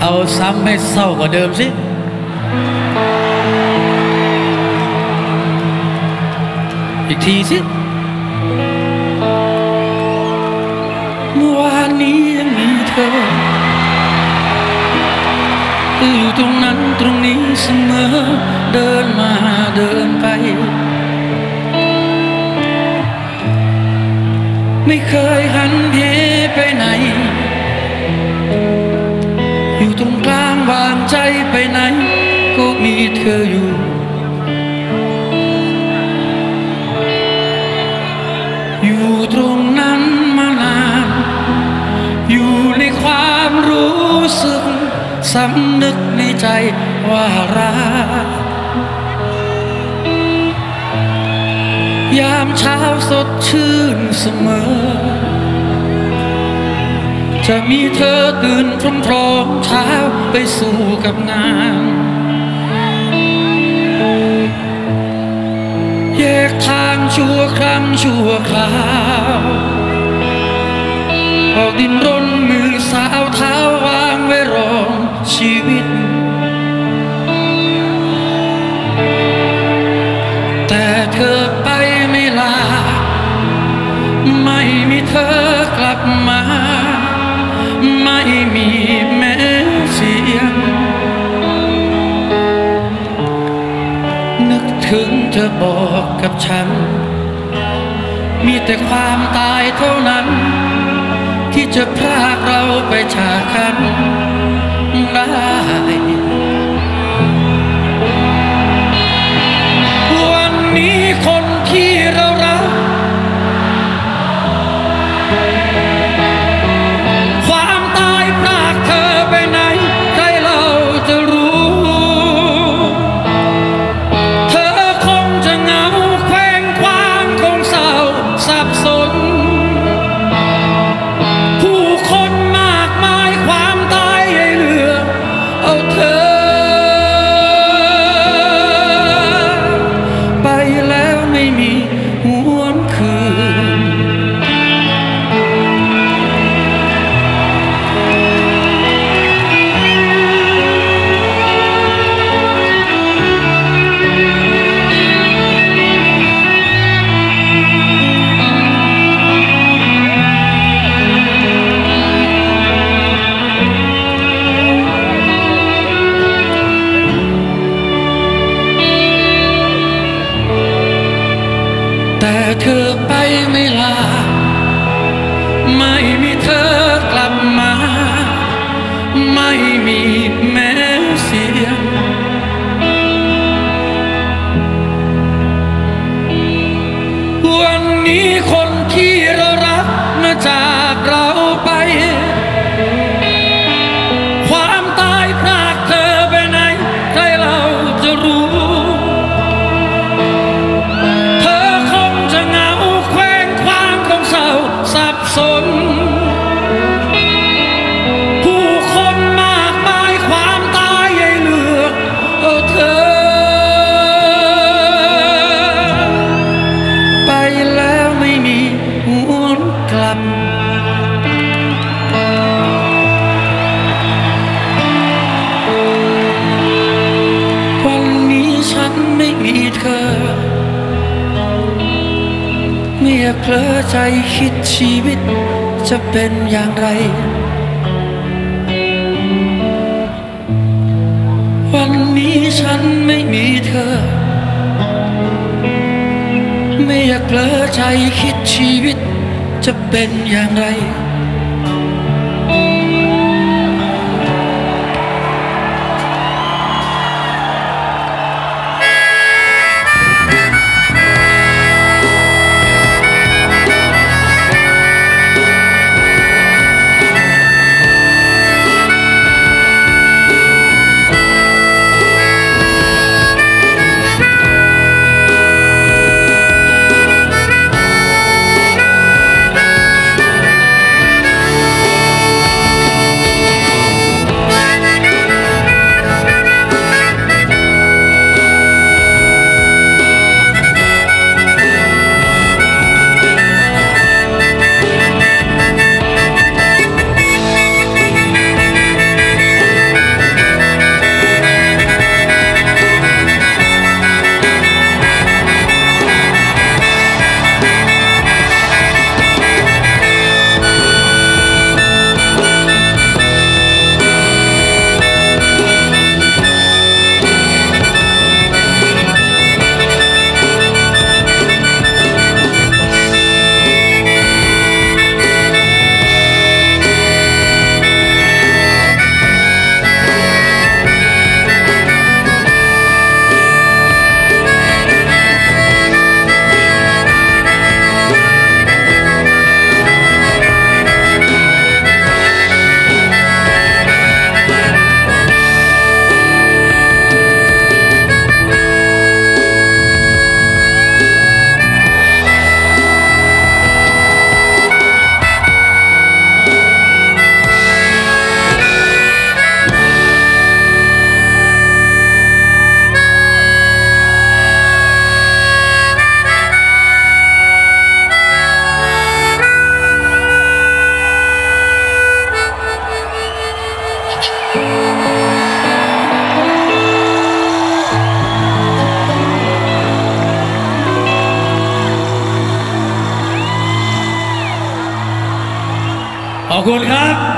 เอาซ้ำให้เศร้ากว่าเดิมสิ อีกทีสิ เมื่อวานนี้ยังมีเธอ อยู่ตรงนั้นตรงนี้เสมอ เดินมาเดินไป ไม่เคยหันเหไปไหน ใจไปไหนก็มีเธออยู่ อยู่ตรงนั้นมานาน อยู่ในความรู้สึกสำนึกในใจว่ารัก ยามเช้าสดชื่นเสมอ จะมีเธอตื่นพร้อมๆเช้าไปสู่กับงานแยกทางชั่วครั้งชั่วคราวออกดินรนมื แม้เสียง นึกถึงเธอบอกกับฉัน มีแต่ความตายเท่านั้น ที่จะพรากเราไปจากกัน แต่เธอไปไม่ลา ไม่มีเธอกลับมา ไม่มีแม้เสียง วันนี้คนที่เรารักมาจากเรา อยากเผลอใจคิดชีวิตจะเป็นอย่างไร วันนี้ฉันไม่มีเธอ ไม่อยากเผลอใจคิดชีวิตจะเป็นอย่างไร อบคุณครับ